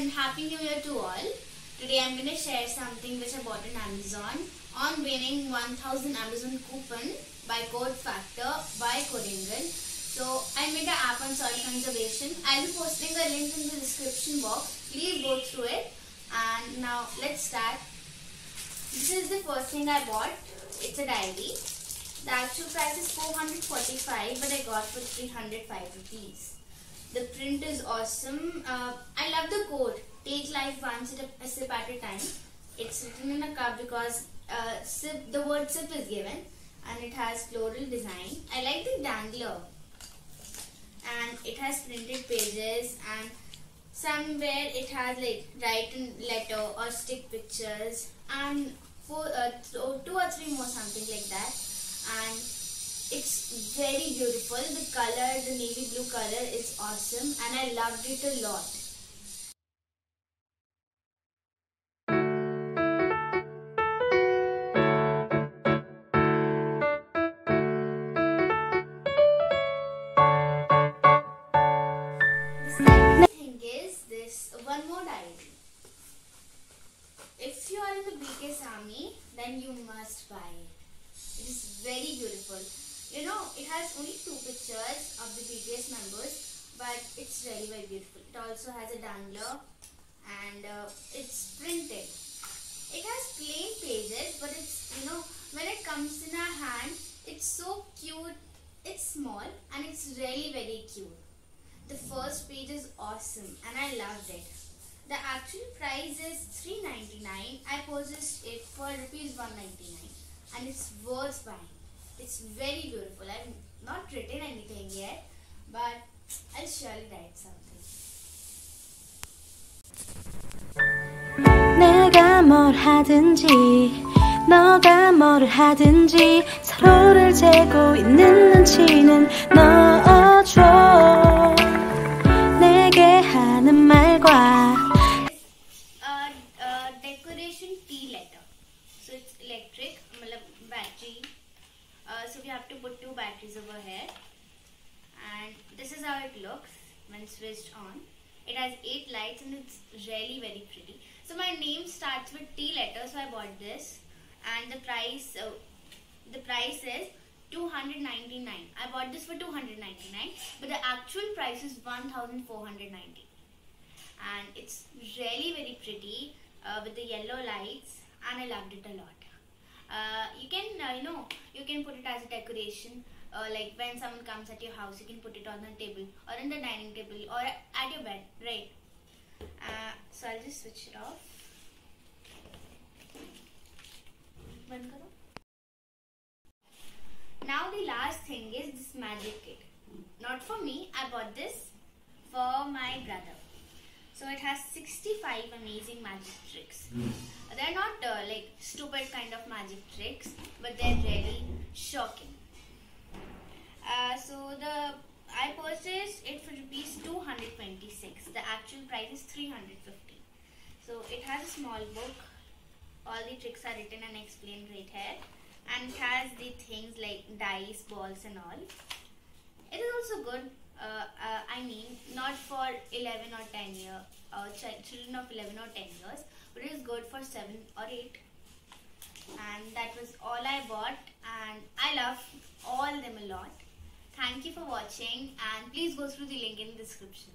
and happy new year to all. Today I'm going to share something which I bought on Amazon on winning 1000 Amazon coupon by Code Factor by Codingal. So I made an app on soil conservation. I'll be posting a link in the description box. Please go through it. And now let's start. This is the first thing I bought. It's a diary. The actual price is 445 but I got for 305 rupees. The print is awesome. Uh, I love the quote. Take life one sip, at a time. It's written in a cup because uh, sip, the word sip is given and it has floral design. I like the dangler and it has printed pages and somewhere it has like written letter or stick pictures and four, uh, two or three more something like that and it's very beautiful. The color, the navy blue color is awesome and I loved it a lot. The second thing is this one more diary. If you are in the BTS army, then you must buy it. It is very beautiful. You know, it has only two pictures of the BTS members, but it's really very beautiful. It also has a dangler and uh, it's printed. It has plain pages, but it's, you know, when it comes in our hand, it's so cute. It's small and it's really very cute. The first page is awesome and I loved it. The actual price is 3.99. I purchased it for rupees 199 and it's worth buying. It's very beautiful. I've not written anything yet, but I'll surely write something. 내가 뭘 하든지 너가 뭘 하든지 서로를 재고 있는 눈치는 넣어줘 내게 하는 말과 over here. And this is how it looks when switched on. It has eight lights and it's really very pretty. So my name starts with T letter, so I bought this. And the price, uh, the price is 299. I bought this for 299, but the actual price is 1490 and it's really very pretty uh, with the yellow lights and I loved it a lot. Uh, you can uh, you know you can put it as a decoration uh, like when someone comes at your house you can put it on the table or in the dining table or at your bed right? Uh, so I'll just switch it off. Now the last thing is this magic kit not for me I bought this for my brother. So it has 65 amazing magic tricks. Hmm. They're not uh, like stupid kind of magic tricks but they're really shocking. The I purchased it for rupees 226. The actual price is 350. So it has a small book. All the tricks are written and explained right here, and it has the things like dice, balls, and all. It is also good. Uh, uh, I mean, not for 11 or 10 year, uh, ch- children of 11 or 10 years, but it is good for 7 or 8. And that was all I bought, and I love all them a lot. Thank you for watching, and please go through the link in the description.